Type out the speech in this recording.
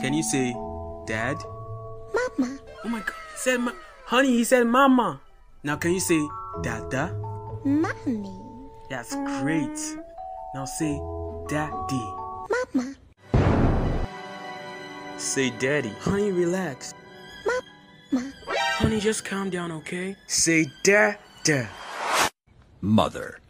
Can you say dad? Mama. Oh my god, he said ma- honey, he said mama. Now can you say dada? Mommy. That's great. Now say daddy. Mama. Say daddy. Honey, relax. Mama. Honey, just calm down, okay? Say dada. Mother.